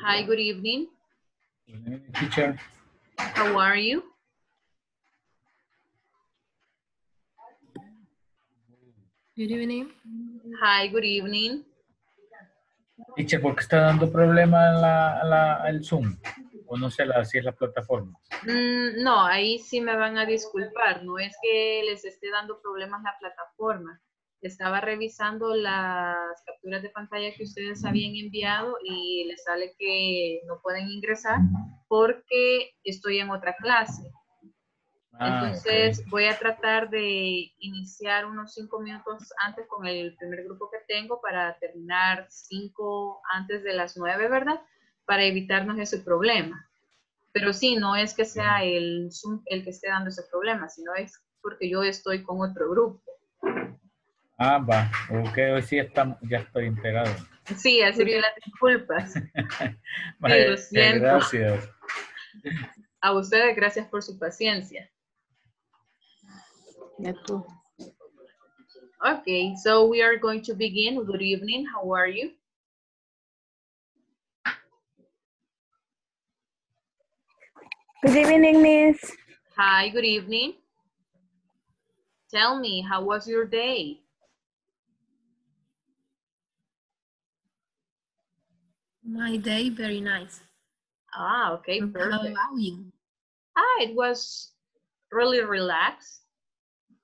Hi, good evening. Teacher, How are you? Good evening. Hi, good evening. teacher, ¿por qué está dando problema la, la, el Zoom? O no sé la, si es la plataforma. Mm, no, ahí sí me van a disculpar. No es que les esté dando problemas la plataforma. Estaba revisando las capturas de pantalla que ustedes habían enviado y les sale que no pueden ingresar porque estoy en otra clase. Ah, Entonces voy a tratar de iniciar unos cinco minutos antes con el primer grupo que tengo para terminar cinco antes de las nueve, ¿verdad? Para evitarnos ese problema. Pero sí, no es que sea el Zoom el que esté dando ese problema, sino es porque yo estoy con otro grupo. Ah, va. Ok, hoy sí estamos, ya estoy integrado. Sí, así que las disculpas. Vale, lo siento. gracias. A ustedes, gracias por su paciencia. Ya tú. Okay, so we are going to begin. Good evening. How are you? Good evening, Miss. Hi, good evening. Tell me, how was your day? My day very nice. Ah, okay, How perfect. about you? Ah, it was really relaxed.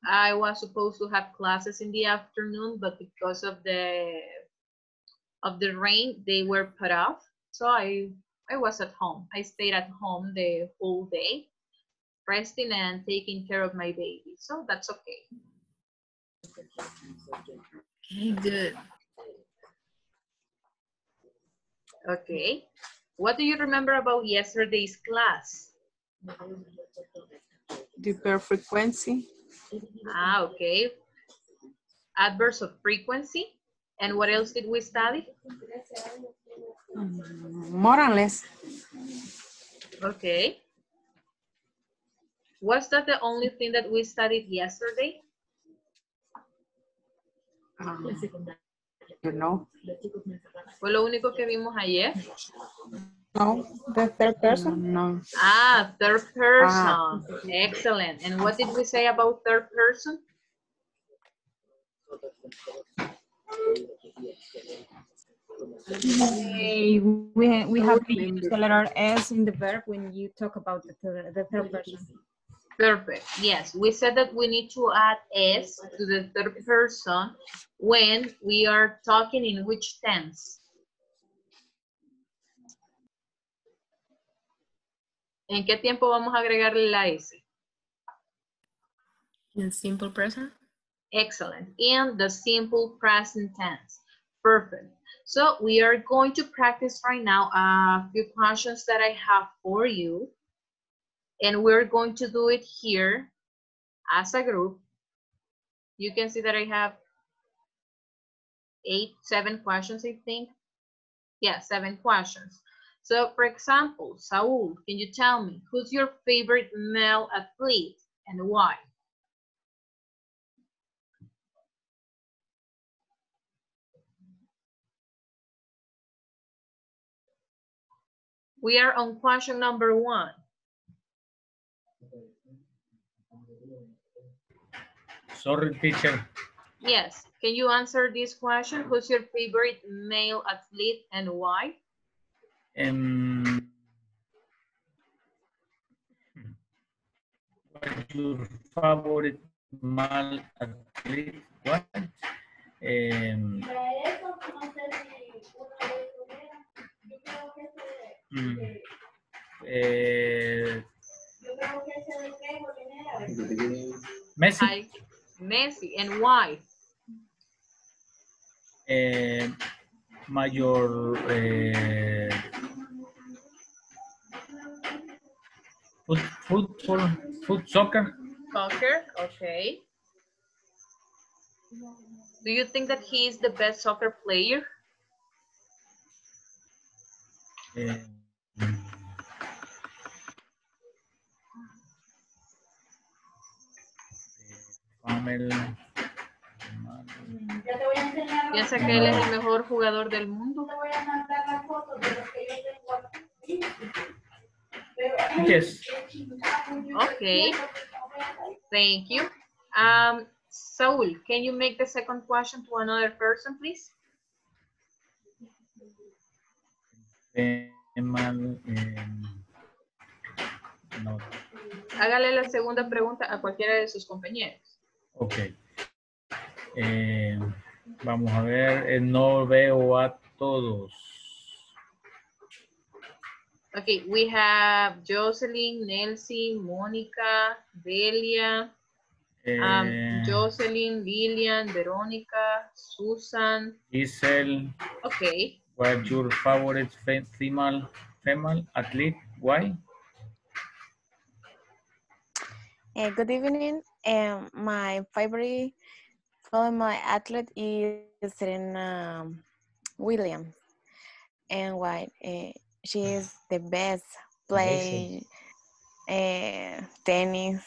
I was supposed to have classes in the afternoon, but because of the of the rain, they were put off. So I I was at home. I stayed at home the whole day, resting and taking care of my baby. So that's okay. Okay, good. Okay. What do you remember about yesterday's class? The verb frequency, Ah, okay. Adverbs of frequency. And what else did we study? mm, more or less. Okay. Was that the only thing that we studied yesterday? Um, you know, ¿Fue lo único que vimos ayer? no, The third person. no. Ah, third person. Ah. Excellent. And what did we say about third person? We, we have to use the letter S in the verb when you talk about the third, the third person. Perfect. Yes, we said that we need to add S to the third person when we are talking in which tense? ¿En qué tiempo vamos a agregarle la S? In simple present. Excellent. In the simple present tense. Perfect. So we are going to practice right now a few questions that I have for you. And we're going to do it here as a group. You can see that I have eight, seven questions, I think. Yeah, seven questions. So for example, Saul, can you tell me who's your favorite male athlete and why? We are on question number one. Sorry, teacher. Yes, can you answer this question? Who's your favorite male athlete and why? Um, what's your favorite male athlete? What? Um, mm, eh, Messi. Hi, Messi, and why? eh, mayor eh, foot, football, foot soccer. Soccer, okay. Do you think that he is the best soccer player? Eh, Pamel, Piensa que él es el mejor jugador del mundo. Yes. Okay. Thank you. Um, Saul, can you make the second question to another person, please? Mal, eh, no. Hágale la segunda pregunta a cualquiera de sus compañeros. Ok. Eh, vamos a ver. eh, no veo a todos. Okay, we have Jocelyn, Nelsie, Mónica, Delia, um, Eh, Jocelyn, Lilian, Verónica, Susan. Giselle, Okay, what's your favorite fe- female, female athlete? Why? Uh, good evening. Um, my favorite female athlete is Serena Williams. And why? Uh, she is the best play uh, tennis.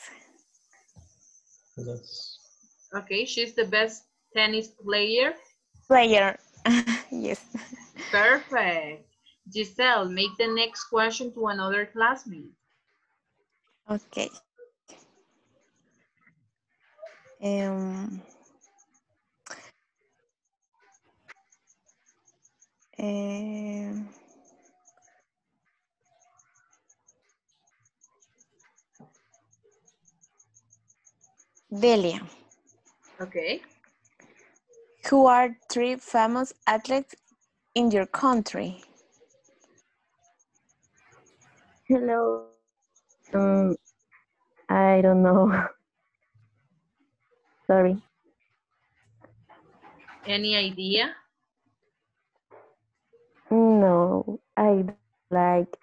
That's okay, she's the best tennis player. Player. yes. Perfect. Giselle, make the next question to another classmate. Okay. Um, um, Delia, Okay. who are three famous athletes in your country? Hello. Um, I don't know. Sorry. Any idea? No, I like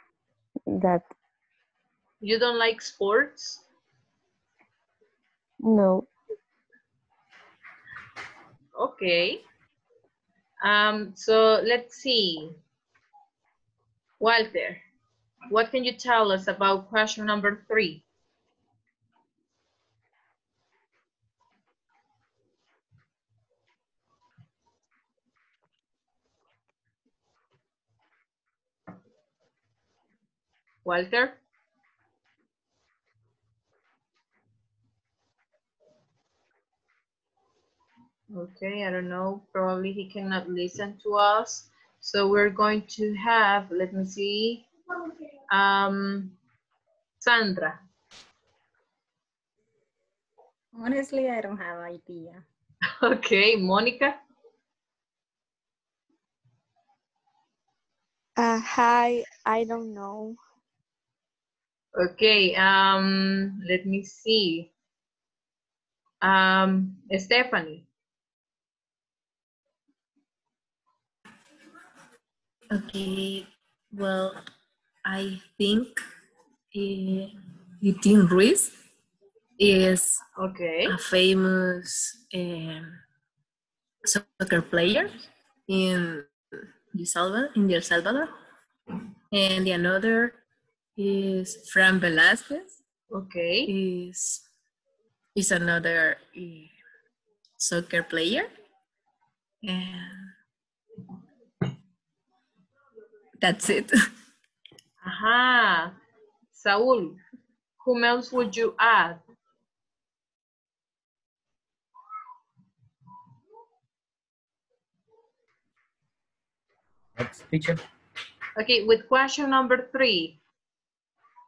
that. You don't like sports? No. Okay. Um, so let's see. Walter, what can you tell us about question number three? Walter? Okay, I don't know. Probably he cannot listen to us. So we're going to have, let me see, um, Sandra. Honestly, I don't have idea. Okay, Monica. Uh, hi, I don't know. Okay, um, let me see. Um, Stephanie. Okay, well, I think uh, Nitin Ruiz is Okay. a famous um, soccer player in El Salvador, in El Salvador. And the another is Fran Velasquez, Okay. is is another uh, soccer player. And that's it. Aha. Saul, whom else would you add? What's teacher? Okay, with question number three.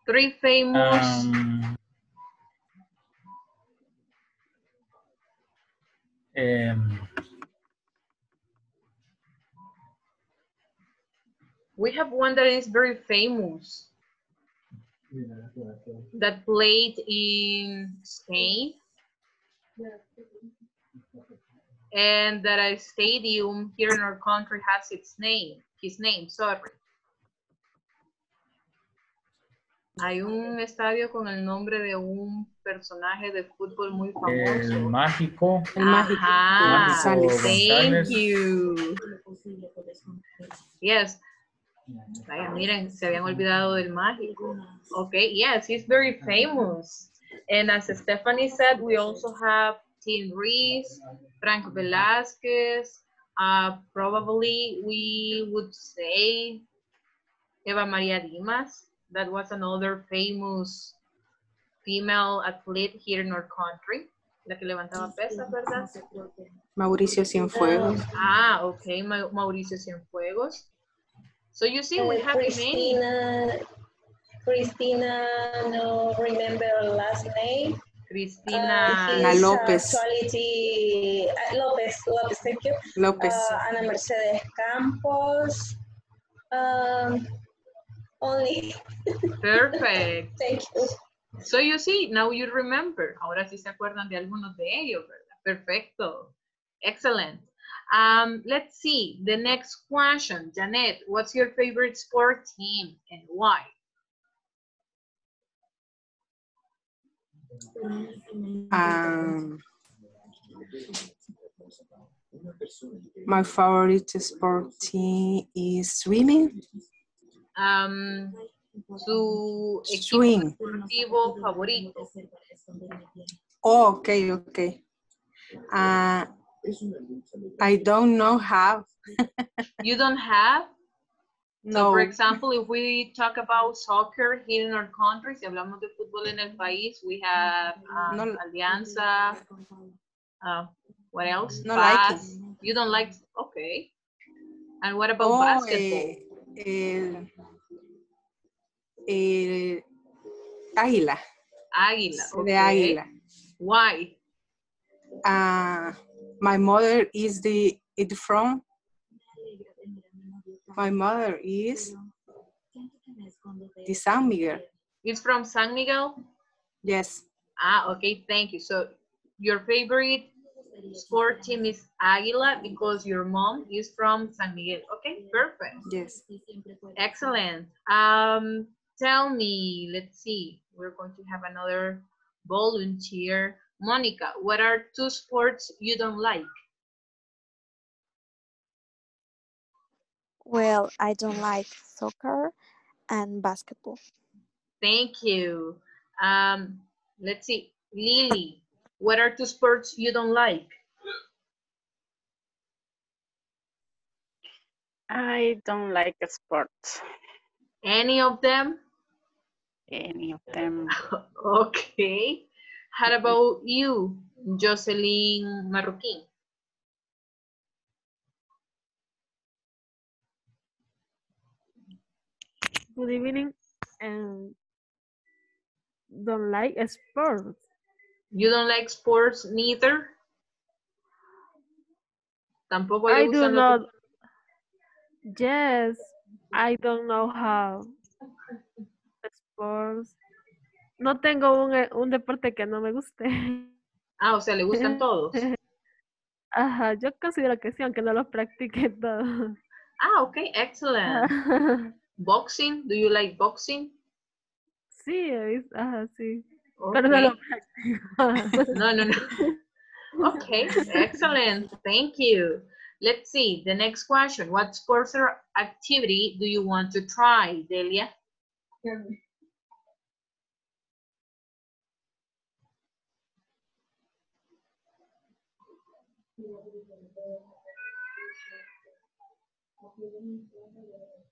Three famous. Um, um, We have one that is very famous. That played in Spain. And that a stadium here in our country has its name, his name, sorry. Hay un estadio con el nombre de un personaje de fútbol muy el famoso. mágico. El mágico. Ajá, González. thank you. Yes. Vaya, miren, se habían olvidado del mágico. Okay, yes, he's very famous. And as Stephanie said, we also have Tim Reese, Frank Velasquez, uh, probably we would say Eva Maria Dimas. That was another famous female athlete here in our country. La que levantaba pesas, ¿verdad? Mauricio Cienfuegos. Ah, okay, Ma- Mauricio Cienfuegos. So you see, we Uh, have many. Christina, Christina, no remember last name. Cristina. Uh, Ana uh, López. Actuality, uh, Lopez, Lopez, thank you. López. Uh, Ana Mercedes Campos. Um, only, Perfect. thank you. So you see, now you remember. Ahora sí se acuerdan de algunos de ellos, ¿verdad? Perfecto. Excellent. Um, let's see, the next question. Janet, what's your favorite sport team and why? Um, my favorite sport team is swimming. Um, su equipo Swing. deportivo favorito. Oh, okay, okay. Uh, I don't know how. You don't have? No. So for example, if we talk about soccer here in our country, si hablamos de fútbol en el país, we have um, No. Alianza, uh, what else? No like. You don't like, okay. And what about Oh, basketball? eh, eh, eh, águila, Águila, de okay. águila. Why? Uh, my mother is the it from. My mother is the San Miguel. It's from San Miguel? Yes, Ah, okay, thank you. So your favorite sport team is Águila because your mom is from San Miguel. Okay, perfect. yes. Excellent. Um, tell me, let's see, we're going to have another volunteer. Monica, what are two sports you don't like? Well, I don't like soccer and basketball. Thank you. Um, let's see, Lily, what are two sports you don't like? I don't like sports, Any of them? any of them. Okay. How about you, Jocelyn Marroquin? Good evening. And don't like sports. You don't like sports neither? Tampoco le I do gustan los not. Yes, I don't know how. Sports. No tengo un, eh, un deporte que no me guste. Ah, o sea, le gustan todos. Ajá, yo considero que sí, aunque no los practique todos. Ah, okay, excellent. Boxing, do you like boxing? Sí, ajá, sí. Pero no Okay. lo practico. No, no, no. Okay, excellent. Thank you. Let's see, the next question. What sports or activity do you want to try, Delia?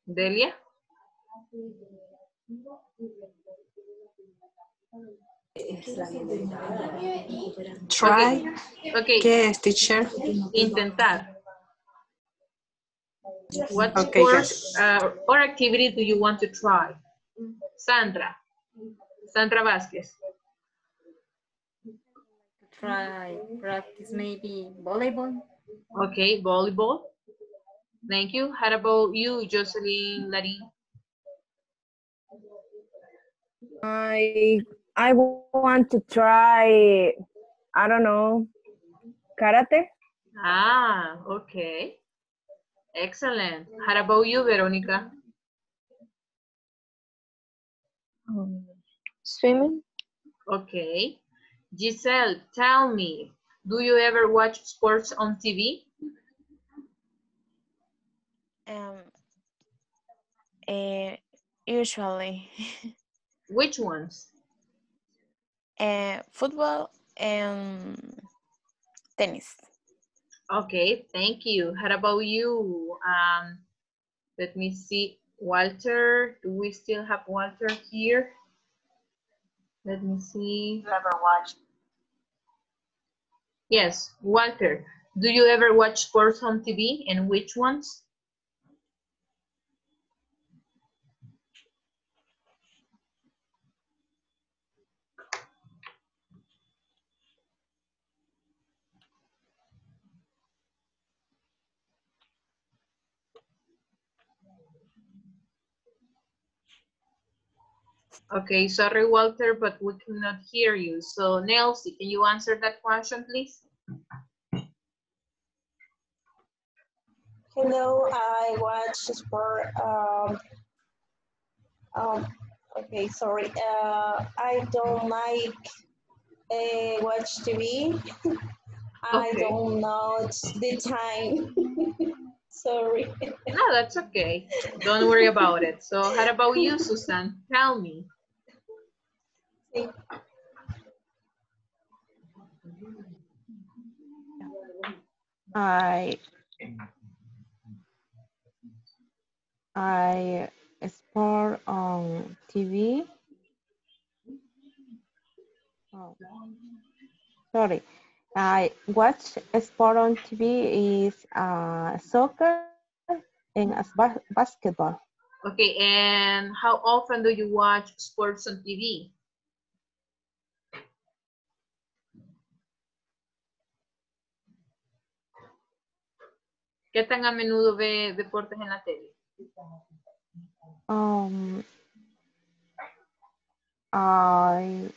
Delia? Try. Okay, ¿Qué es, teacher? intentar. What Okay, sports uh, or activity do you want to try? Sandra. Sandra Vasquez. Try practice maybe volleyball. Okay, volleyball. Thank you. How about you, Jocelyn Larin? I I want to try. I don't know. Karate. Ah, okay. Excellent. How about you, Veronica? Swimming? Okay. Giselle, tell me, do you ever watch sports on TV? Um, eh, usually. Which ones? Eh, football and tennis. Okay, thank you. How about you? Um, let me see. Walter, do we still have Walter here? Let me see. You ever watched. Yes, Walter, do you ever watch sports on TV and which ones? Okay, sorry, Walter, but we cannot hear you. So, Nelsie, can you answer that question, please? Hello, I watch sport. Um, um, okay, sorry. Uh, I don't like uh, watch TV. I Okay. don't know the time. sorry. No, that's okay. Don't worry about it. So, how about you, Susan? Tell me. I I sport on TV. Oh, sorry. I watch sport on TV is uh, soccer and as ba- basketball. Okay, and how often do you watch sports on TV? ¿Qué tan a menudo ve deportes en la tele? Um, I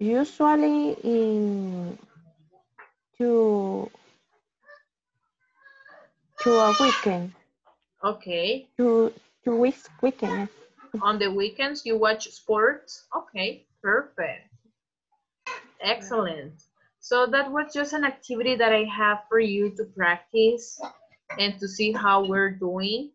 usually in to to a weekend Okay. to to weeks weekend. On the weekends, you watch sports? Okay, perfect. Excellent. So that was just an activity that I have for you to practice and to see how we're doing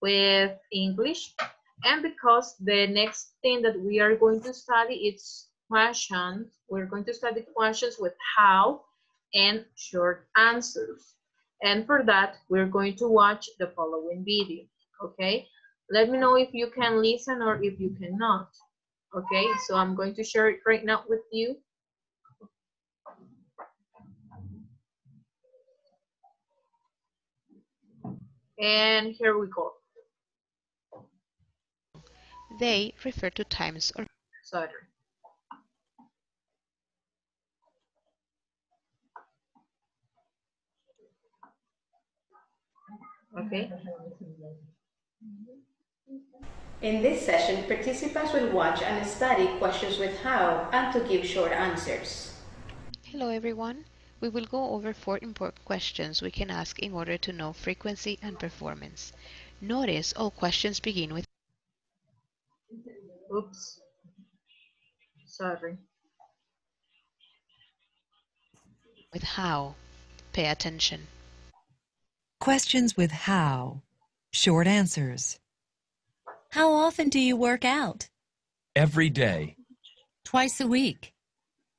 with English. And because the next thing that we are going to study is questions, we're going to study questions with how and short answers. And for that, we're going to watch the following video, okay? Let me know if you can listen or if you cannot. Okay, so I'm going to share it right now with you. And here we go. They refer to times or Sorry. Okay. In this session, participants will watch and study questions with how and to give short answers. Hello everyone. We will go over four important questions we can ask in order to know frequency and performance. Notice all questions begin with Oops. Sorry. with how. Pay attention. Questions with how. Short answers. How often do you work out? Every day. Twice a week.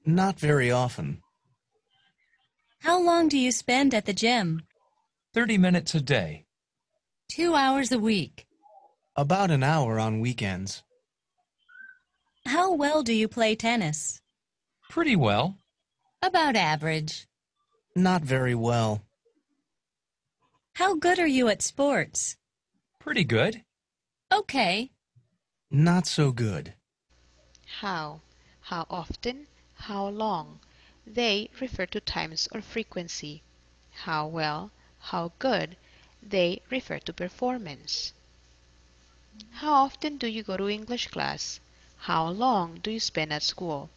Not very often. How long do you spend at the gym? 30 minutes a day. Two hours a week. About an hour on weekends. How well do you play tennis? Pretty well. About average. Not very well. How good are you at sports? Pretty good. Okay. Not so good. How. How often. How long. They refer to times or frequency. How well. How good. They refer to performance. How often do you go to English class? How long do you spend at school?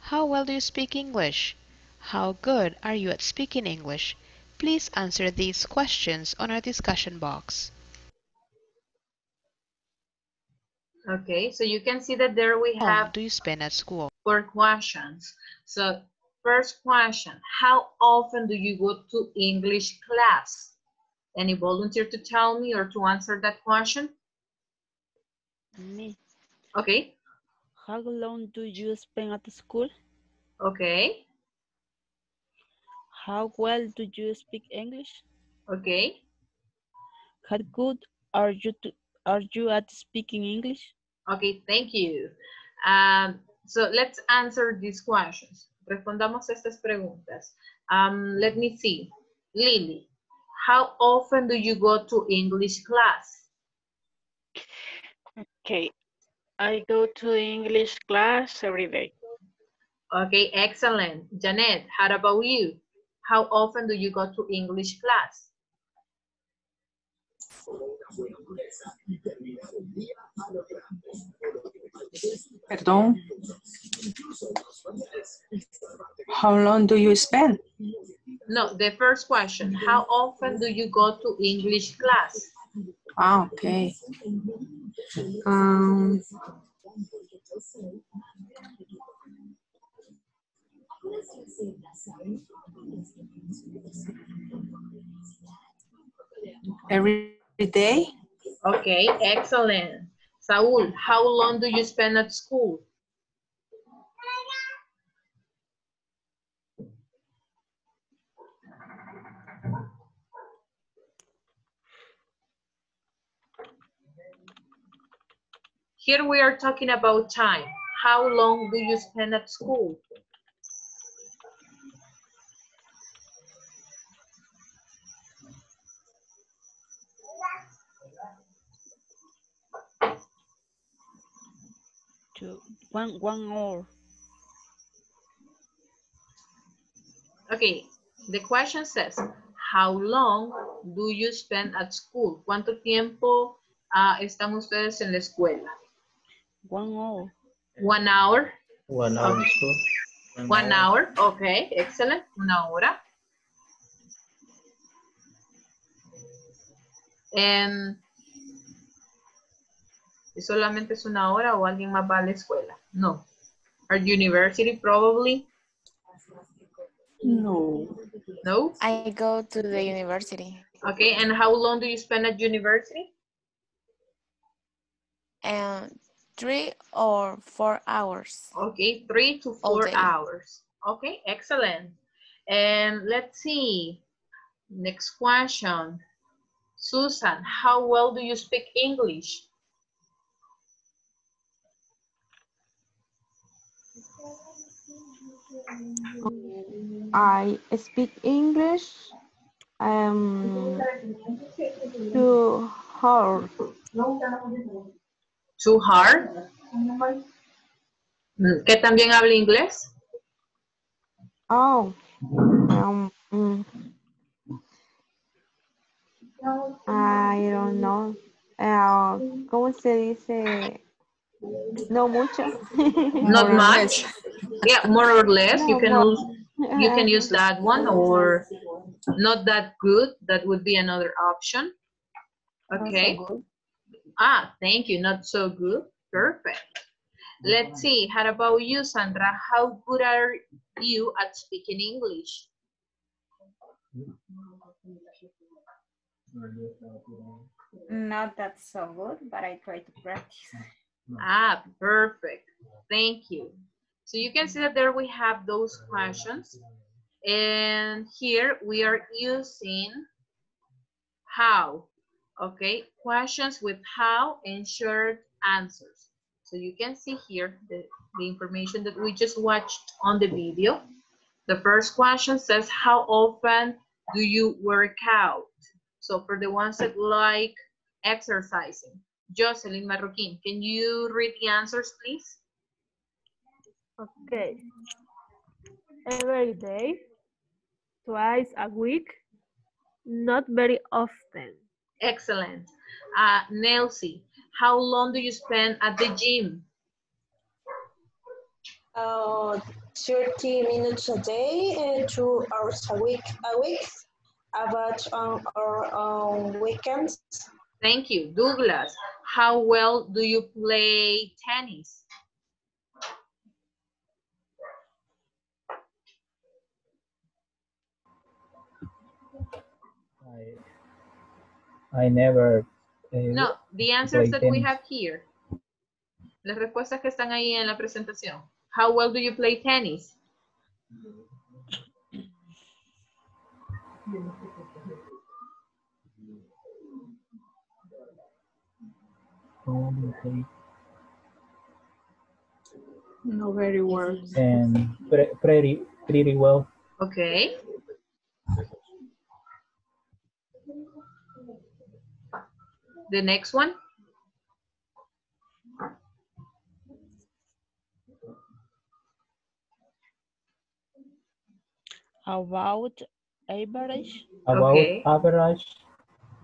How well do you speak English? How good are you at speaking English? Please answer these questions on our discussion box. Okay, so you can see that there we have. How do you spend at school? four questions. So first question, how often do you go to English class? Any volunteer to tell me or to answer that question? Me. Okay, How long do you spend at school? okay, How well do you speak English? okay, How good are you to, are you at speaking English? Okay, thank you. Um, so let's answer these questions. Respondamos estas preguntas. Um, let me see. Lily, how often do you go to English class? Okay. I go to English class every day. Okay, excellent. Janet, how about you? How often do you go to English class? Perdón. How long do you spend? No, the first question. How often do you go to English class? Ah, okay. Um, every day? Okay, excellent. Saul, how long do you spend at school? Here we are talking about time. How long do you spend at school? To one one hour. Okay, the question says, how long do you spend at school? ¿Cuánto tiempo ah, están ustedes en la escuela? One hour. One hour? One hour Okay. school. One hour, okay, excellent, una hora. Em, ¿y solamente es una hora o alguien más va a la escuela? No. Our university probably? No. No? I go to the university. Okay, and how long do you spend at university? And three or four hours. Okay, three to four hours. Okay, excellent. And let's see. Next question. Susan, how well do you speak English? I speak English um, too hard. Too hard? ¿Que también habla inglés? Oh, um, mm, I don't know. Ah, ¿Cómo se dice? No mucho. Not much. Yeah, more or less. You can more. use, you can use that one or not that good. That would be another option. Okay. Ah, thank you. Not so good. Perfect. Let's see. How about you, Sandra? How good are you at speaking English? Not that so good, but I try to practice. Ah, perfect. Thank you. So you can see that there we have those questions. And here we are using how. Okay, questions with how and short answers. So you can see here the, the information that we just watched on the video. The first question says, how often do you work out? So for the ones that like exercising, Jocelyn Marroquin, can you read the answers, please? Okay. Every day, twice a week, not very often. Excellent. Uh, Nelsie, how long do you spend at the gym? Uh, 30 minutes a day and two hours a week. A week, about on or on weekends. Thank you. Douglas, how well do you play tennis? I I never. eh, No, the answers that we have here. Las respuestas que están ahí en la presentación. How well do you play tennis? Communicate No very well. and pre- pretty pretty well. Okay. The next one. About average. About Okay. average,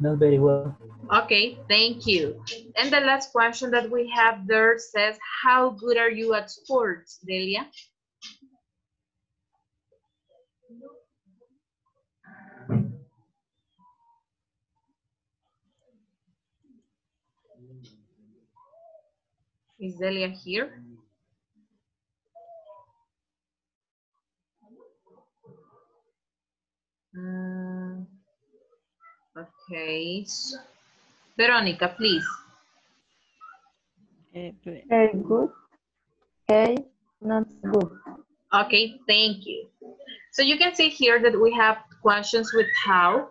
not very well. Okay, thank you. And the last question that we have there says, how good are you at sports, Delia? Is Delia here? Mm, okay. Veronica, please. Eh, Very good. Okay, not good. Okay, thank you. So you can see here that we have questions with how.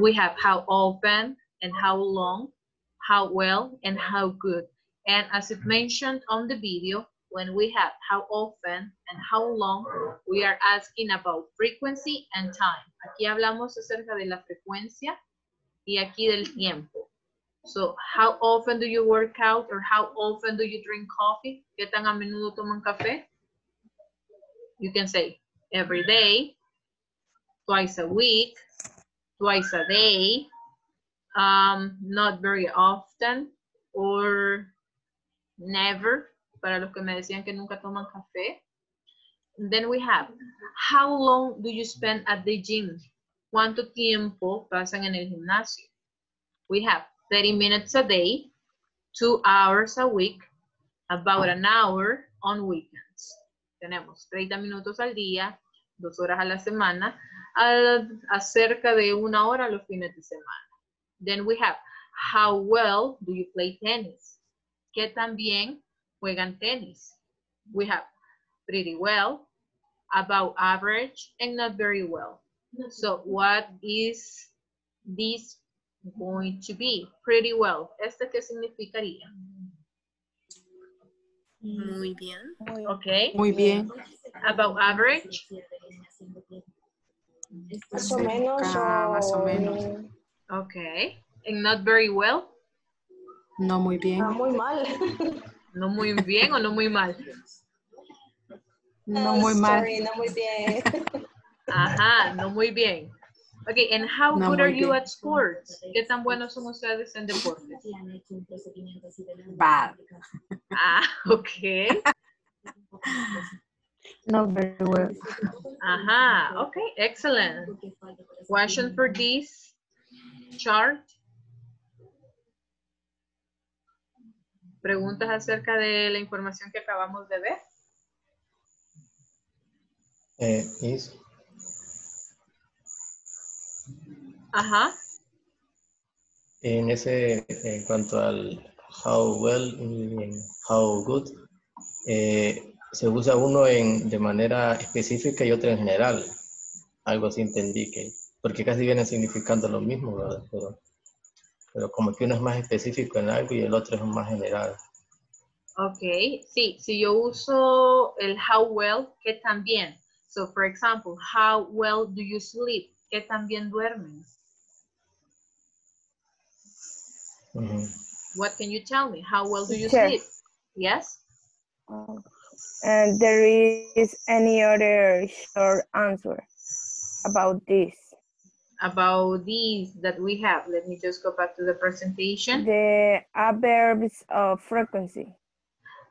We have how often and how long, how well, and how good. And as it mentioned on the video, when we have how often and how long, we are asking about frequency and time. Aquí hablamos acerca de la frecuencia y aquí del tiempo. So, how often do you work out or how often do you drink coffee? ¿Qué tan a menudo toman café? You can say every day, twice a week, twice a day, um, not very often, or never, para los que me decían que nunca toman café. Then we have, how long do you spend at the gym? ¿Cuánto tiempo pasan en el gimnasio? We have 30 minutes a day, two hours a week, about an hour on weekends. Tenemos 30 minutos al día, dos horas a la semana, a, a cerca de una hora los fines de semana. Then we have, how well do you play tennis? ¿Qué tan bien juegan tenis? We have pretty well, about average, and not very well. So what is this going to be? Pretty well. ¿Este qué significaría? Muy bien. Okay. Muy bien. About average. Más o menos. Cerca, más o o- menos. Okay. And not very well. No muy bien. No muy mal. No muy bien o no muy mal. No Ah, muy mal. sorry, no muy bien. Ajá, no muy bien. Okay, and how No good are you bien. at sports? ¿Qué tan buenos son ustedes en deportes? Bad. Ah, okay. Not very well. Ajá, okay, excellent. Question for this chart. Preguntas acerca de la información que acabamos de ver. Eh, is Ajá. en ese, en cuanto al how well y how good, eh, se usa uno en, de manera específica y otro en general. Algo así entendí que, porque casi vienen significando lo mismo, ¿verdad? Pero, pero como que uno es más específico en algo y el otro es más general. Okay, sí, si yo uso el how well, ¿qué tan bien? So, for example, how well do you sleep? ¿Qué tan bien duermen? Ujú. What can you tell me? How well do you Sure. sleep? Yes? And there is any other short answer about this. About these that we have, let me just go back to the presentation. The adverbs of frequency.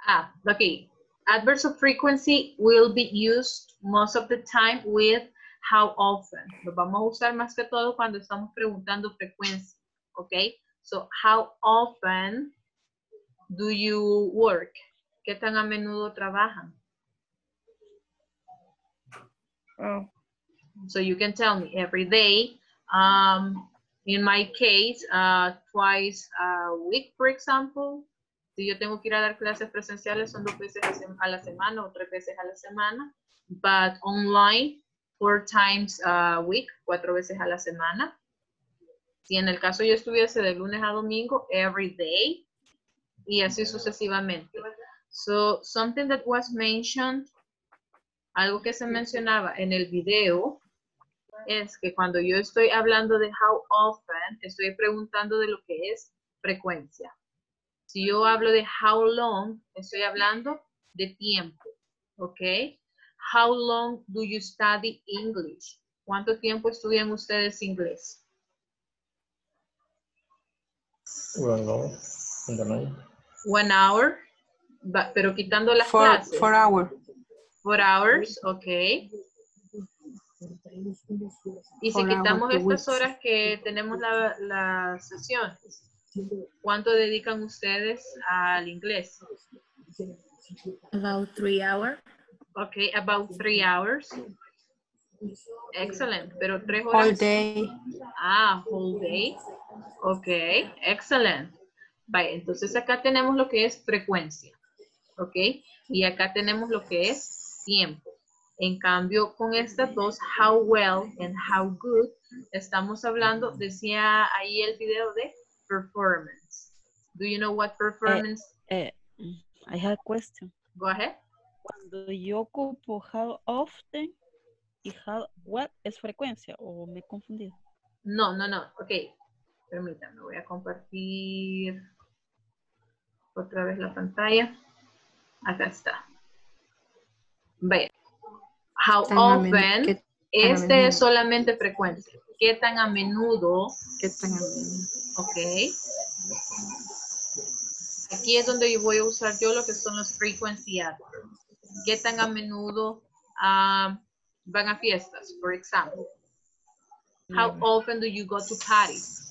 Ah, okay. Adverbs of frequency will be used most of the time with how often. Lo vamos a usar más que todo cuando estamos preguntando frecuencia. Okay? So, how often do you work? ¿Qué tan a menudo trabajan? Oh, So you can tell me every day. Um, in my case, uh, twice a week, for example. Si yo tengo que ir a dar clases presenciales, son dos veces a a la semana o tres veces a la semana. But online, four times a week, cuatro veces a la semana. Si en el caso yo estuviese de lunes a domingo, every day. y así sucesivamente. So, something that was mentioned, algo que se mencionaba en el video, es que cuando yo estoy hablando de how often, estoy preguntando de lo que es frecuencia. Si yo hablo de how long, estoy hablando de tiempo, ¿ok? How long do you study English? ¿Cuánto tiempo estudian ustedes inglés? Bueno, in the night. One hour, ba- pero quitando las For, clases. for hour. Four hours, ok. Y si Four hours, quitamos estas horas que tenemos la, la sesión, ¿cuánto dedican ustedes al inglés? About three hours. Ok, about three hours. Excellent, pero tres All horas. day. Ah, whole day. Ok, excellent. Vale, entonces acá tenemos lo que es frecuencia. Ok, y acá tenemos lo que es tiempo. En cambio, con estas dos, how well and how good, estamos hablando, decía ahí el video de performance. Do you know what performance? Eh, I have a question. Go ahead. Cuando yo ocupo how often y how what es frecuencia o me he confundido. No, no, no. Ok, permítanme, voy a compartir otra vez la pantalla. Acá está. Ve. How Tan often, qué este es solamente frecuencia. ¿Qué tan a menudo? ¿Qué tan a menudo? Ok. Aquí es donde yo voy a usar yo lo que son los frequency adverbs. ¿Qué tan a menudo ah, van a fiestas, por ejemplo? Mm. How often do you go to parties?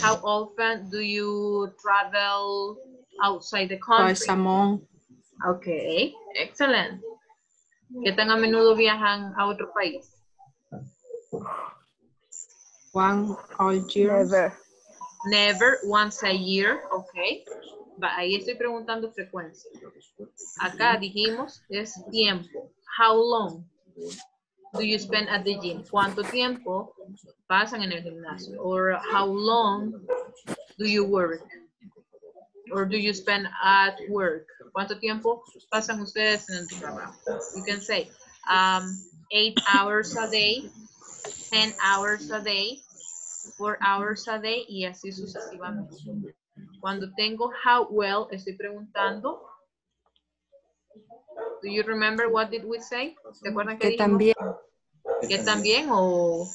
How often do you travel outside the country? Twice a month. Ok, excellent. ¿Qué tan a menudo viajan a otro país? One all year. Never. Never, once a year, ok. Ahí estoy preguntando frecuencia. Acá dijimos es tiempo. How long do you spend at the gym? ¿Cuánto tiempo pasan en el gimnasio? Or how long do you work? Or do you spend at work? ¿Cuánto tiempo pasan ustedes en el trabajo? You can say um, eight hours a day, 10 hours a day, four hours a day y así sucesivamente. Cuando tengo how well, estoy preguntando. Do you remember what did we say? ¿Se acuerdan que Que también. Que también o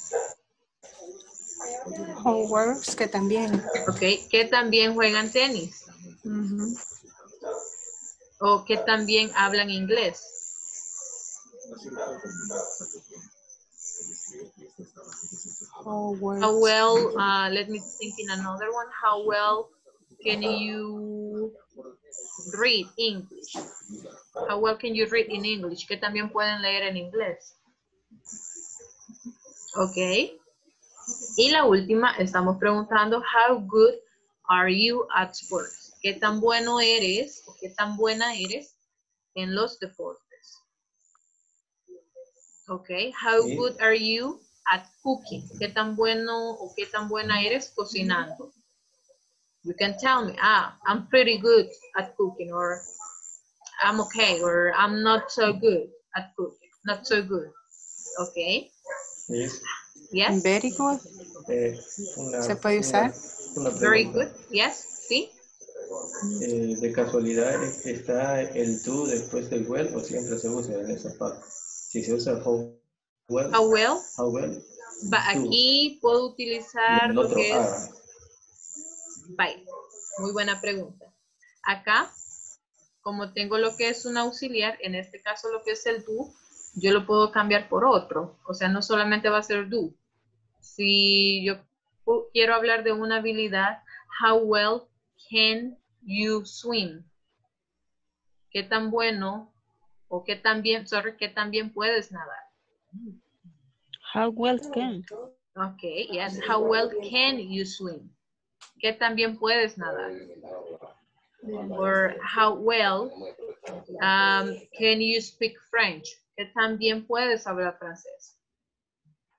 Homeworks, que también. ok, que también juegan tenis o que también hablan inglés. How well, uh, let me think in another one. How well can you read English? How well can you read in English? Que también pueden leer en inglés. Ok. Y la última, estamos preguntando, how good are you at sports? ¿Qué tan bueno eres o qué tan buena eres en los deportes? Ok. How good are you at cooking? ¿Qué tan bueno o qué tan buena eres cocinando? You can tell me, ah, I'm pretty good at cooking, or I'm okay, or I'm not so good at cooking, not so good. Okay, Yes. yes, Very good. Eh, una- ¿Se puede usar? Una, una very good, yes, sí. Eh, de casualidad, ¿está el do después del well o siempre se usa en esa parte? Si se usa how well, How well, how well, va, aquí puedo utilizar lo que es, are. Bye, muy buena pregunta. Acá, como tengo lo que es un auxiliar, en este caso lo que es el do, yo lo puedo cambiar por otro. O sea, no solamente va a ser do. Si yo quiero hablar de una habilidad, how well can you swim? ¿Qué tan bueno o qué tan bien, sorry, qué tan bien puedes nadar? How well can. Okay, yes, how well can you swim? ¿Qué tan bien puedes nadar? Or how well um, can you speak French? ¿Qué tan bien puedes hablar francés?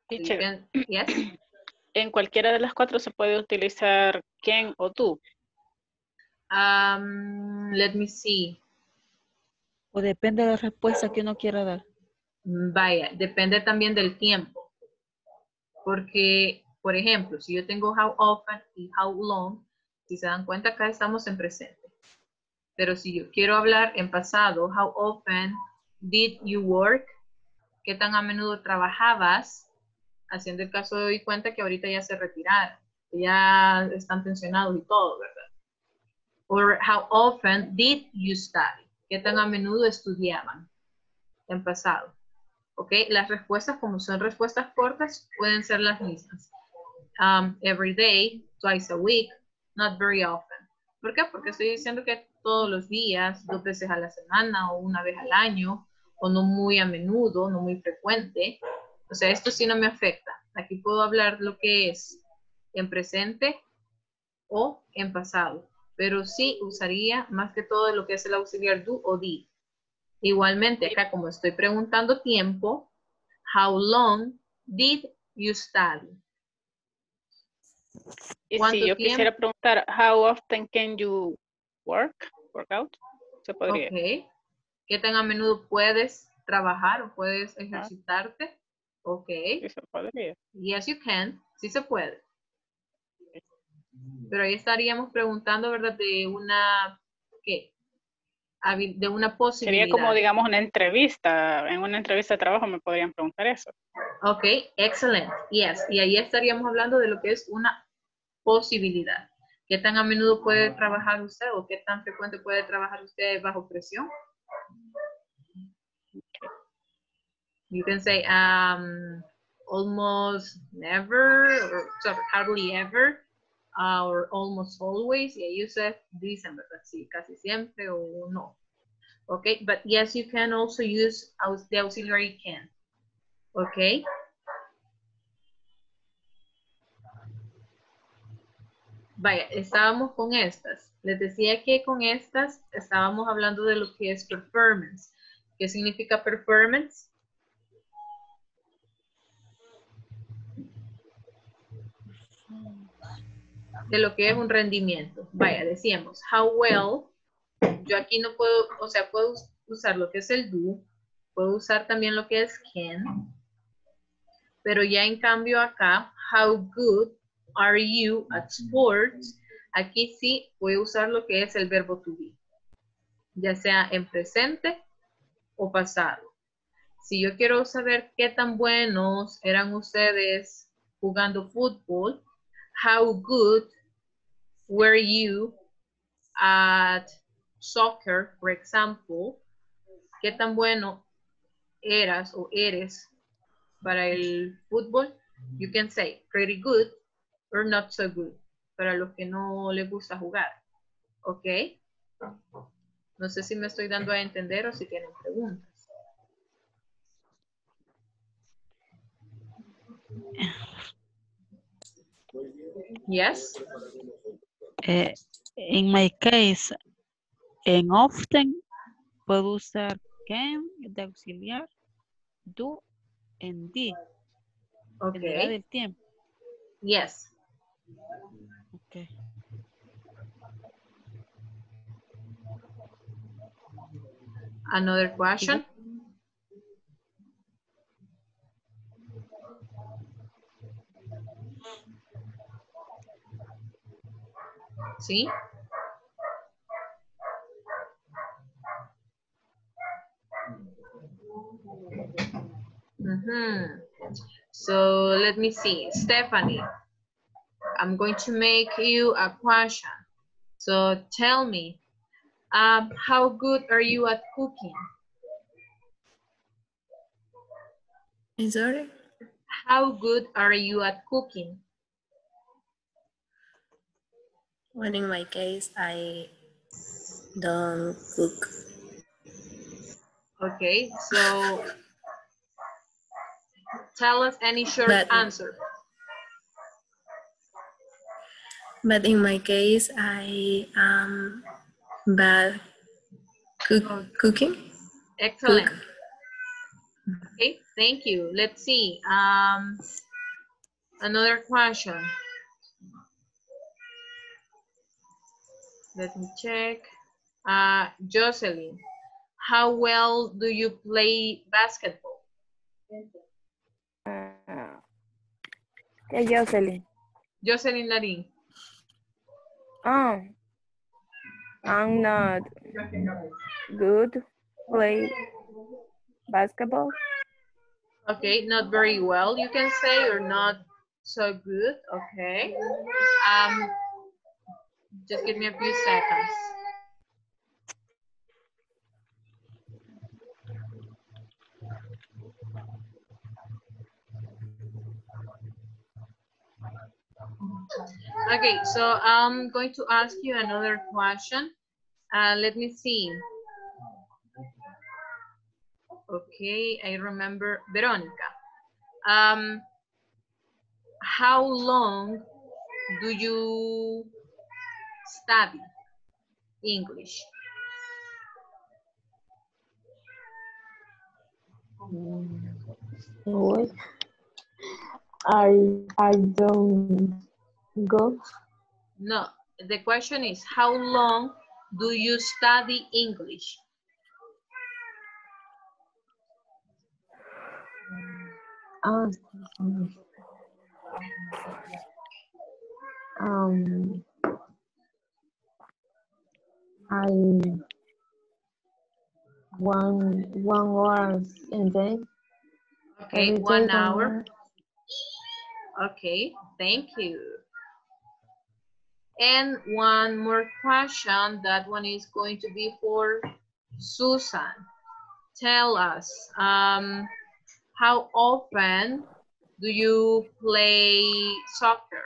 Teacher, can- yes. en cualquiera de las cuatro se puede utilizar can o tú. Um, let me see. O depende de la respuesta que uno quiera dar. Vaya, depende también del tiempo. Porque, por ejemplo, si yo tengo how often y how long, si se dan cuenta, acá estamos en presente. Pero si yo quiero hablar en pasado, how often did you work? ¿Qué tan a menudo trabajabas? Haciendo el caso de hoy cuenta que ahorita ya se retiraron, ya están pensionados y todo, ¿verdad? Or how often did you study? ¿Qué tan a menudo estudiaban en pasado? ¿Ok? Las respuestas, como son respuestas cortas, pueden ser las mismas. Um, every day, twice a week, not very often. ¿Por qué? Porque estoy diciendo que todos los días, dos veces a la semana o una vez al año, o no muy a menudo, no muy frecuente. O sea, esto sí no me afecta. Aquí puedo hablar lo que es en presente o en pasado, pero sí usaría más que todo lo que es el auxiliar do o did. Igualmente, acá como estoy preguntando tiempo, how long did you study? Y si ¿Cuánto yo quisiera preguntar, how often can you work, work out? Se podría. Ok. ¿Qué tan a menudo puedes trabajar o puedes ejercitarte? Ok. Sí se podría. Yes, you can. Sí se puede. Pero ahí estaríamos preguntando, ¿verdad? De una, ¿qué? De una posibilidad. Sería como, digamos, una entrevista. En una entrevista de trabajo me podrían preguntar eso. Ok, excelente. Yes. Y ahí estaríamos hablando de lo que es una posibilidad. ¿Qué tan a menudo puede trabajar usted o qué tan frecuente puede trabajar usted bajo presión? You can say um, almost never or sorry, hardly ever uh, or almost always. Y ahí usted dicen, ¿verdad? Sí, casi siempre o no. Okay, but yes, you can also use the auxiliary can. Okay. Vaya, estábamos con estas. Les decía que con estas estábamos hablando de lo que es performance. ¿Qué significa performance? De lo que es un rendimiento. Vaya, decíamos, how well. Yo aquí no puedo, o sea, puedo us- usar lo que es el do, puedo usar también lo que es can, pero ya en cambio acá, how good are you at sports? Aquí sí voy a usar lo que es el verbo to be, ya sea en presente o pasado. Si yo quiero saber qué tan buenos eran ustedes jugando fútbol, how good were you at soccer, for example? ¿Qué tan bueno eras o eres para el fútbol? You can say pretty good or not so good para los que no les gusta jugar. ¿Ok? No sé si me estoy dando a entender o si tienen preguntas. Yes. Eh, in my case, en often puedo usar can de auxiliar, do, and did. Okay. Dependerá del tiempo. Yes. Okay. Another question? ¿Sí? Mhm. So let me see. Stephanie, I'm going to make you a question. So tell me, um, how good are you at cooking? I'm sorry? How good are you at cooking? Well, in my case, I don't cook. Okay, so tell us any short But- answer. But in my case, I am bad cook, cooking. Excellent. Okay, thank you. Let's see. Um, another question. Let me check. Uh, Jocelyn, how well do you play basketball? Uh, yeah, Jocelyn. Jocelyn Larin. Oh, I'm not good play basketball. Okay, not very well, you can say, or not so good. Okay. Um, just give me a few seconds. Okay, so I'm going to ask you another question. Uh, let me see. Okay, I remember Veronica. Um, how long do you study English? I I don't go. No, the question is how long do you study English? Ah, um, I one one hour a day. Okay, Every one day, hour. Okay, thank you. And one more question. That one is going to be for Susan. Tell us, um, how often do you play soccer?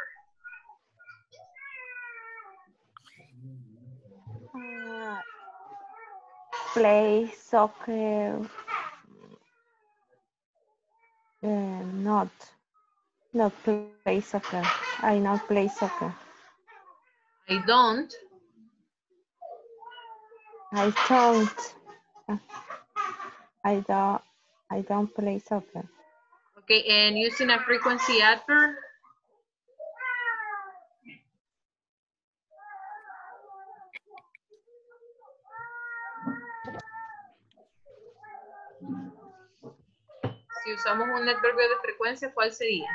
Uh, play soccer. Uh, not. Not play soccer. I not play soccer. I don't. I don't. I don't. I don't play soccer. Okay, and using a frequency adverb? Si usamos un adverbio de frecuencia, ¿cuál sería?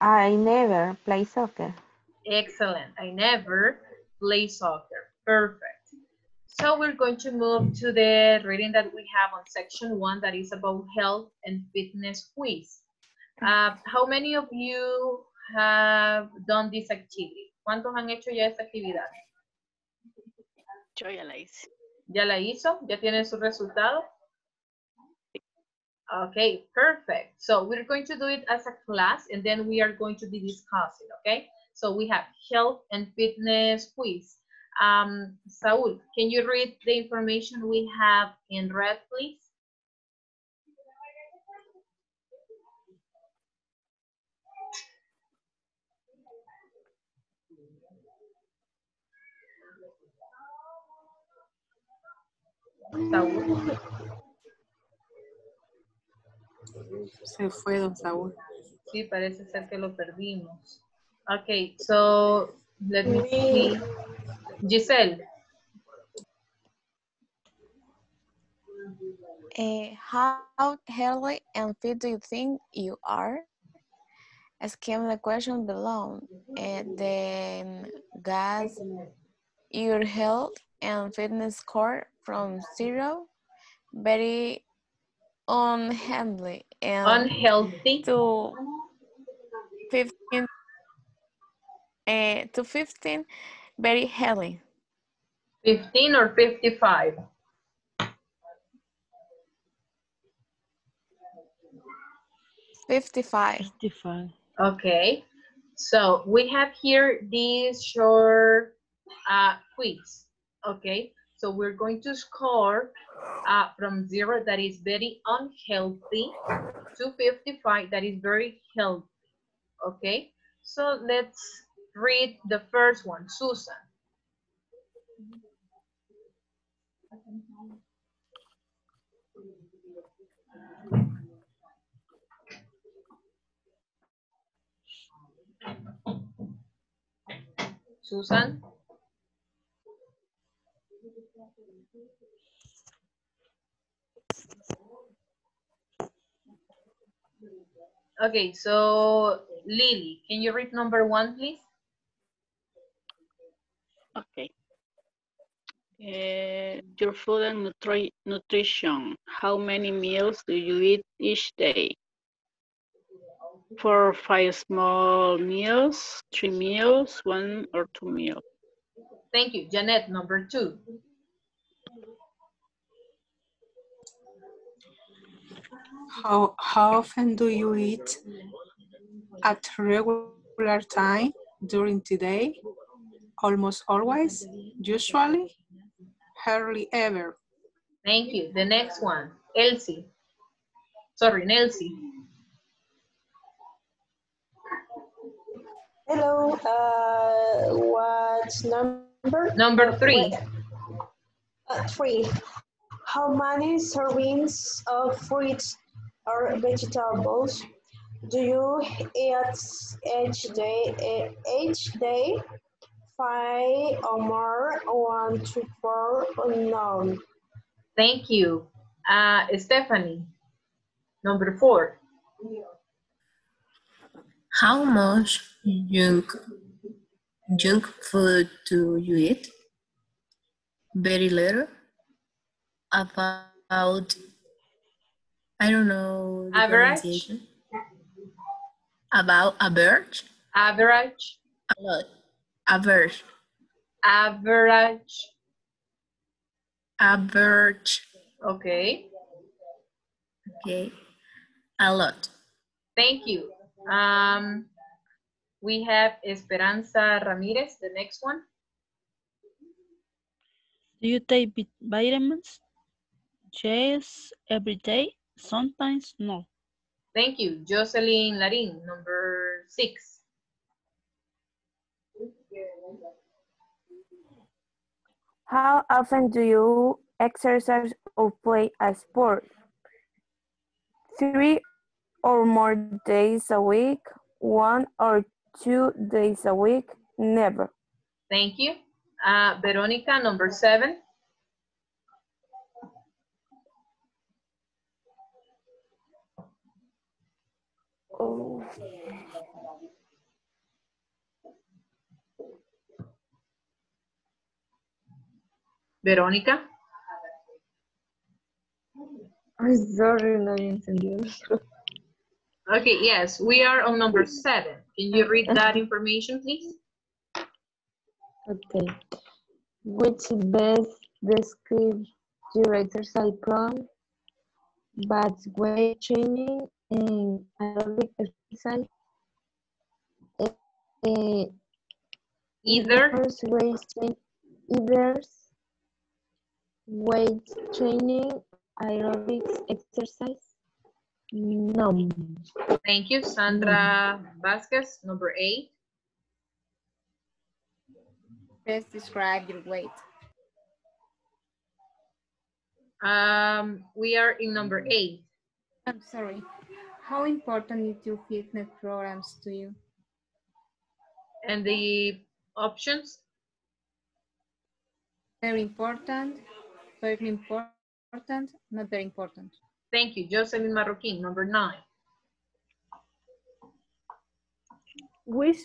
I never play soccer. Excellent. I never play soccer. Perfect. So we're going to move to the reading that we have on section one that is about health and fitness quiz. Uh, how many of you have done this activity? ¿Cuántos han hecho ya esta actividad? Yo ya la hice. ¿Ya la hizo? ¿Ya tiene su resultado? Okay, perfect. So we're going to do it as a class and then we are going to be discussing, okay? So we have health and fitness quiz. Um, Saul, can you read the information we have in red, please? Saúl. Se fue don Saúl. Sí, parece ser que lo perdimos. Okay, so let me see. Giselle, Uh, how healthy and fit do you think you are? Skim the question below. And then gas your health and fitness score from zero, very unhealthy, and unhealthy. to 15, uh, to 15, very healthy. 15 or 55? Fifty-five. Fifty-five. Okay, so we have here this short uh, quiz. Okay, so we're going to score uh, from zero that is very unhealthy to 55 that is very healthy, okay? So let's read the first one, Susan. Susan? Okay, so Lily, can you read number one, please? Okay. Uh, your food and nutri nutrition. How many meals do you eat each day? Four or five small meals, three meals, one or two meals. Thank you. Janet, number two. How, how often do you eat at regular time during the day? Almost always, usually, hardly ever. Thank you. The next one, Elsie. Sorry, Nelsie. Hello, uh, what number? Number three. Uh, three. How many servings of fruits or vegetables do you eat each day? Each day, five or more, one one, two, four, or none. Thank you. Uh, Stephanie, number four. How much junk junk food do you eat? Very little. About I don't know Average? About average? Average. A lot. Average. Average. Average. Okay. Okay. A lot. Thank you. Um, we have Esperanza Ramirez, the next one. Do you take vitamins? Yes, every day. Sometimes no. Thank you. Jocelyn Larin, number six. How often do you exercise or play a sport? Three or more days a week, one or two days a week, never. Thank you. Uh, Veronica, number seven. Oh. Verónica. I'm sorry, no. Okay, yes, we are on number seven. Can you read that information, please? Okay. Which best describe your exercise plan, but weight training and aerobic exercise? Eh, Either. First weight train, either weight training, aerobics exercise. No. Thank you. Sandra Vasquez, number eight. Best describe your weight. Um, we are in number eight. I'm sorry. How important is your fitness programs to you? And the options? Very important, very important, not very important. Thank you. Jocelyn Marroquin, number nine. Which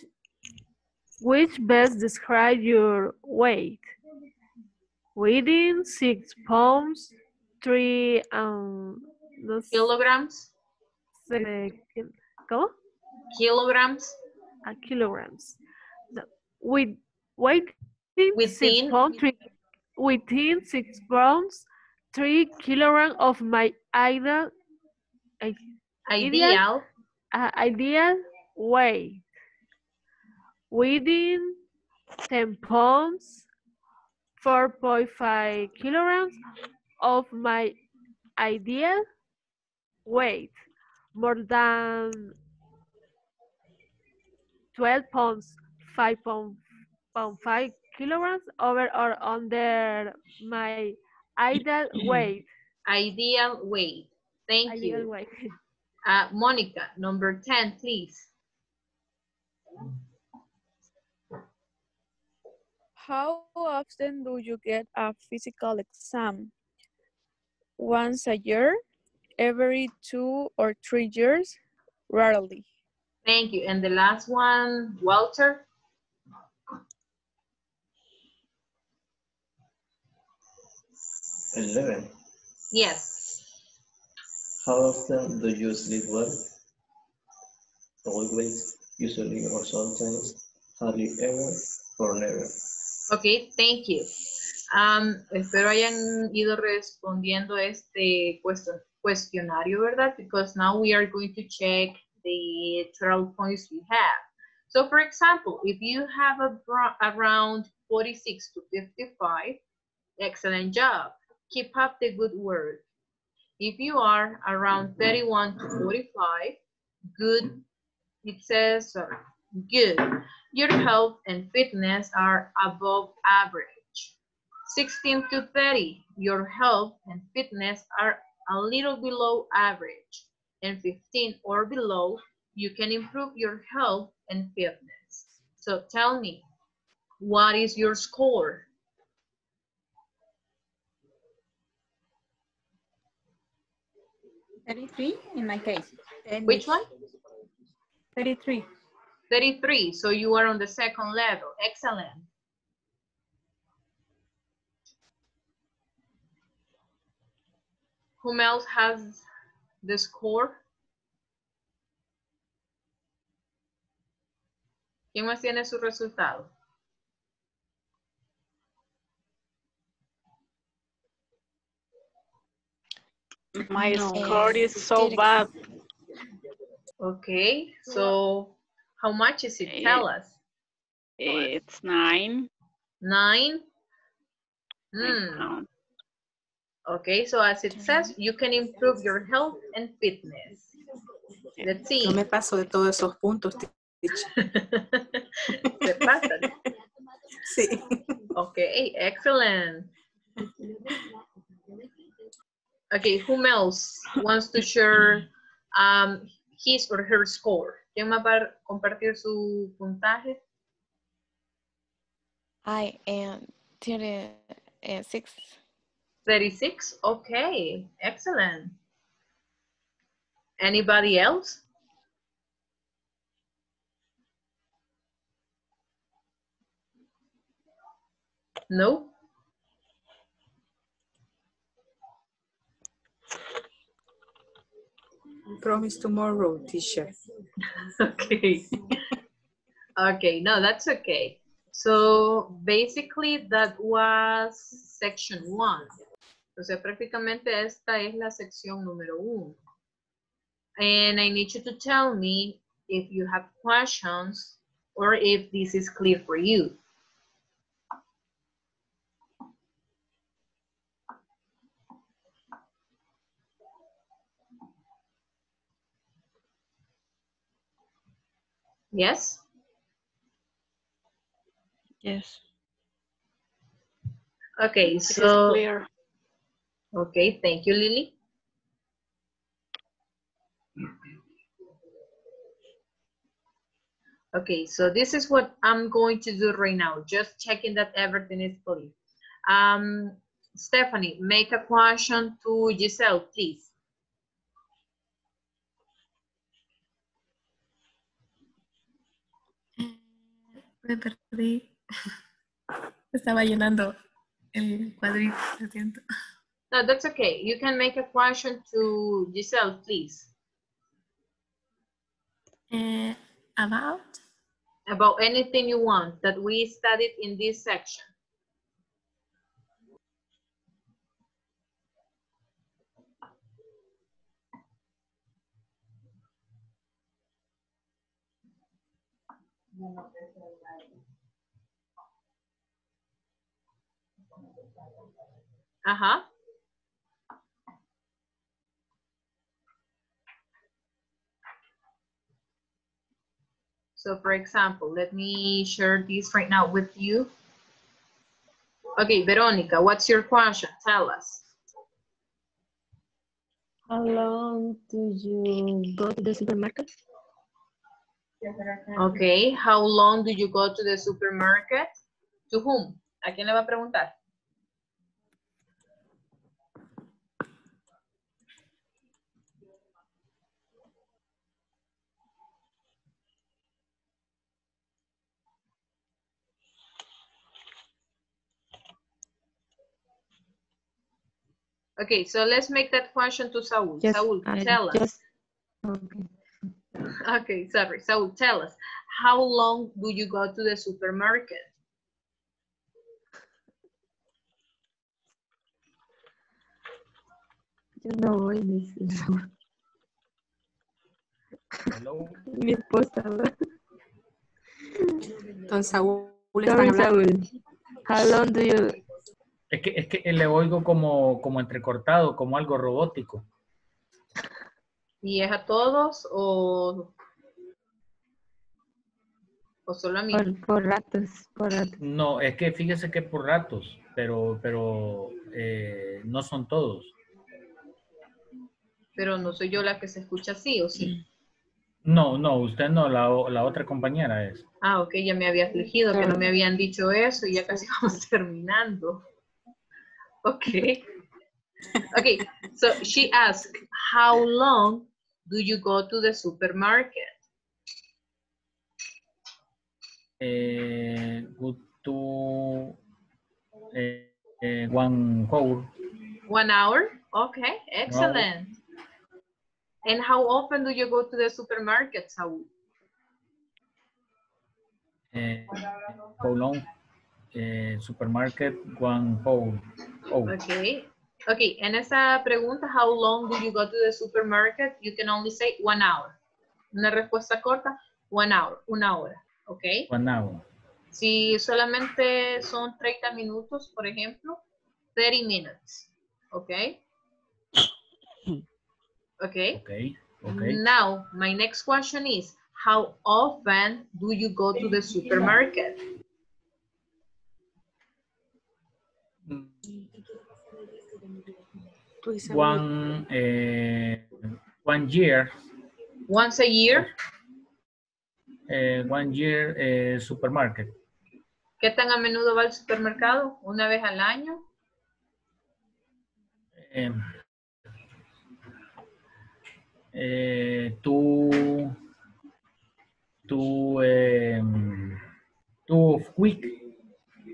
which best describe your weight? Within six pounds, three um no sé, Kilograms? Se- ¿Cómo? Kilograms? Ah, kilograms. No, With weight Within- six pounds, three, within six pounds, three kilograms of my ideal, Ideal? uh, ideal weight. Within 10 pounds, 4.5 kilograms of my ideal weight. More than 12 pounds, 5 pound, pound 5 kilograms over or under my ideal weight. Ideal weight. Thank Ideal you. weight. Uh, Monica, number 10, please. How often do you get a physical exam? Once a year, every two or three years, rarely. Thank you. And the last one, Walter? Eleven. Yes. How often do you sleep well? Always, usually, or sometimes, hardly ever, or never. Ok, thank you. Um, espero hayan ido respondiendo este cuestion- cuestionario, ¿verdad? Because now we are going to check the 12 points you have. So for example, if you have a, around 46 to 55, excellent job. Keep up the good work. If you are around 31 to 45, good, it says, sorry, good. Your health and fitness are above average. 16 to 30, your health and fitness are a little below average. And 15 or below, you can improve your health and fitness. So tell me, what is your score? Thirty-three in my case. Which one? Thirty-three. 33, so you are on the second level. Excellent. Whom else has the score? ¿Quién más tiene su resultado? My No. score is so bad. Okay, so how much is it? Tell us. It's nine. Nine? Hmm. Okay, so as it says, you can improve your health and fitness. Let's see. Yo me paso de todos esos puntos. teacher. Se pasan. Sí. Okay, excellent. Okay, whom else wants to share um, his or her score? ¿Quién más va a compartir su puntaje? I am 36. 36? Okay, excellent. Anybody else? No? Promise tomorrow, teacher. okay. okay, no, that's okay. So basically that was section one. O sea, prácticamente esta es la sección número uno. And I need you to tell me if you have questions or if this is clear for you. Yes? Yes. Okay, so. clear. Okay, thank you, Lily. Okay, so this is what I'm going to do right now, just checking that everything is clear. Um, Stephanie, make a question to Giselle, please. Me perdí. Estaba llenando el cuadrito, lo siento. No, that's okay. You can make a question to Giselle, please. Eh, about About anything you want that we studied in this section. Ajá. So for example, let me share this right now with you. Okay, Veronica, what's your question? Tell us. How long do you go to the supermarket? Okay, how long do you go to the supermarket? To whom? ¿A quién le va a preguntar? Okay, so let's make that question to Saul. Just- Saul, I tell us. just- Okay. Okay, sorry. Saul, tell us. How long do you go to the supermarket? Yo no voy a decir. Hello. Mi esposa. ¿verdad? Don Saúl está Sorry. Saúl. How long do you Es que, es que le oigo como, como entrecortado, como algo robótico. ¿Y es a todos o, o solo a mí? por, por ratos, por ratos? No, es que fíjese que por ratos, pero, pero eh, no son todos. Pero no soy yo la que se escucha así, ¿o sí? No, no, usted no, la, la otra compañera es. Ah, ok, ya me había afligido que no me habían dicho eso y ya casi vamos terminando. Okay. Okay, so she asked, how long do you go to the supermarket? Eh, go to eh, eh, one hour. One hour? Okay, excellent. And how often do you go to the supermarket, Saúl? Eh, how long? Eh, supermarket, one hour. hour. Okay. Okay, en esa pregunta, how long do you go to the supermarket? You can only say one hour. Una respuesta corta, one hour, una hora. Okay. One hour. Si solamente son 30 minutos, por ejemplo, 30 minutes. Okay. Okay. Okay, okay. Now, my next question is, how often do you go to the supermarket? One, eh, one year, Once a year? eh, one year eh, supermarket. ¿Qué tan a menudo va al supermercado? ¿Una vez al año? Eh, eh, two, two, um, two week,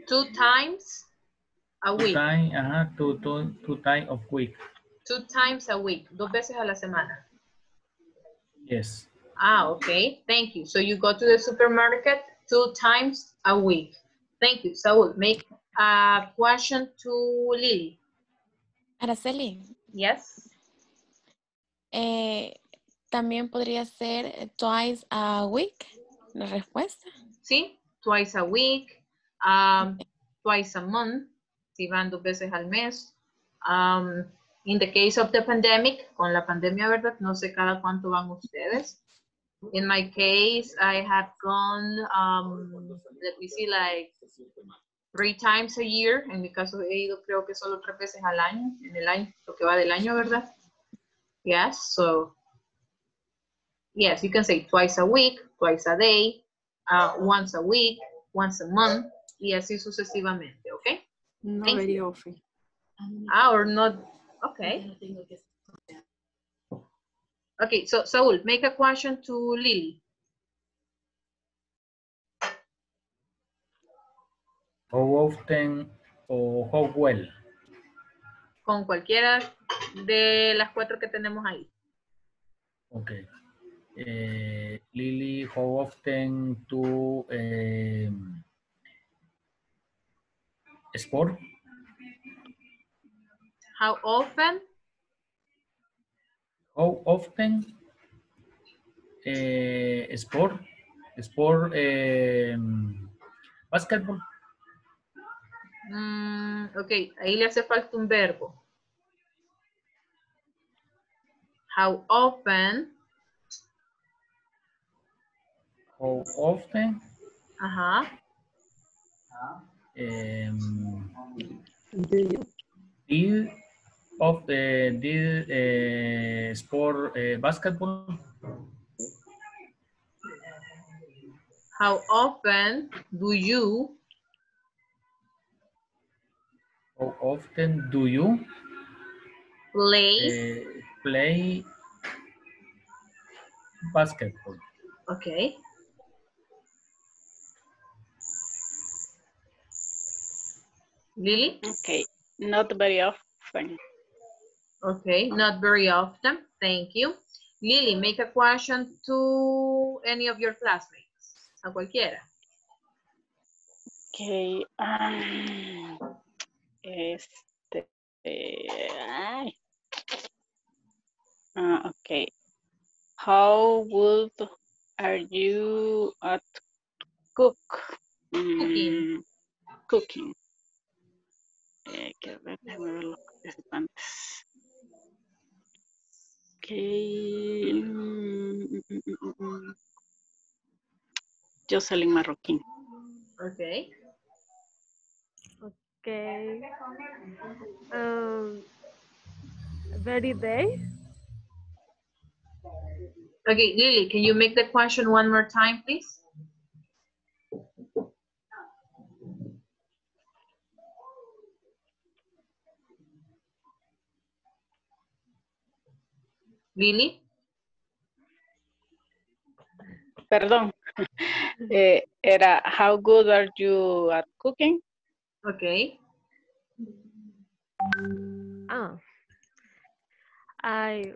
Two times a two week. time, ajá, two, two, two time of week. Two times a week. Dos veces a la semana. Yes. Ah, okay. Thank you. So you go to the supermarket two times a week. Thank you. Saúl, make a question to Lily. Araceli, Yes. eh, también podría ser twice a week la respuesta. Sí, twice a week, um, twice a month, si dos veces al mes. Um, in the case of the pandemic, con la pandemia, ¿verdad? No sé cada cuánto van ustedes. In my case, I have gone, um, let me see, like three times a year. En mi caso he ido creo que solo tres veces al año, en el año, lo que va del año, ¿verdad? Yes, so, yes, you can say twice a week, twice a day, uh, once a week, once a month, y así sucesivamente, ¿ok? No Thank very you. often. Ah, or not, okay. Okay, so Saul, make a question to Lily. How often o how well? con cualquiera de las cuatro que tenemos ahí. Okay. Eh, Lily, how often to um, sport? How often? How often eh, sport? Sport um, basketball? Mm, ok, ahí le hace falta un verbo. How often? How often Ajá. Um, did of the did uh, sport uh, basketball? How often do you How often do you Play. eh, play basketball? Okay. Lily? Okay, not very often. Okay, not very often. Thank you. Lily, make a question to any of your classmates. A cualquiera. Okay. um, este. ay. Ah, okay. How good are you at cook? Cooking. Mm, cooking. Eh, quiero ver, déjame ver los participantes. Okay. mm, mm. Jocelyn Marroquín. Okay. Okay. Um, very day. Okay, Lily, can you make the question one more time, please? Lily? Perdón. Eh, era, how good are you at cooking? Okay. Ah. I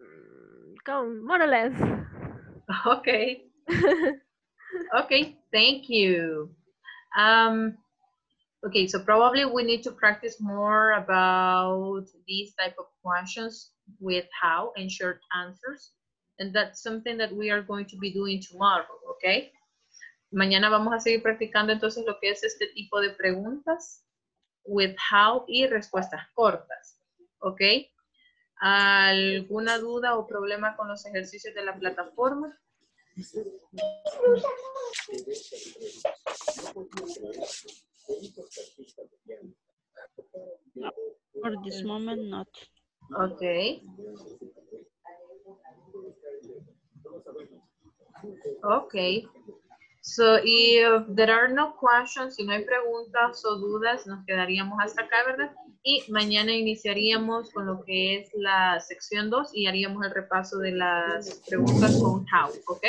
Mm, come more or less. Okay. Okay, thank you. Um, okay, so probably we need to practice more about these type of questions with how and short answers. And that's something that we are going to be doing tomorrow, okay? Mañana vamos a seguir practicando entonces lo que es este tipo de preguntas with how y respuestas cortas, ¿ok? ¿Alguna duda o problema con los ejercicios de la plataforma? For this moment, not. Okay. Okay. So if there are no questions, si no hay preguntas o dudas, nos quedaríamos hasta acá, ¿verdad? Y mañana iniciaríamos con lo que es la sección 2 y haríamos el repaso de las preguntas con how, ¿ok?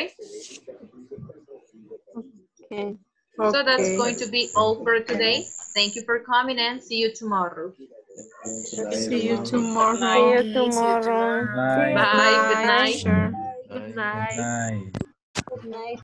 Okay. So that's going to be all for today. Thank you for coming and see you tomorrow. See you tomorrow. See you tomorrow. Bye, good night. Good night. Nice. Good night.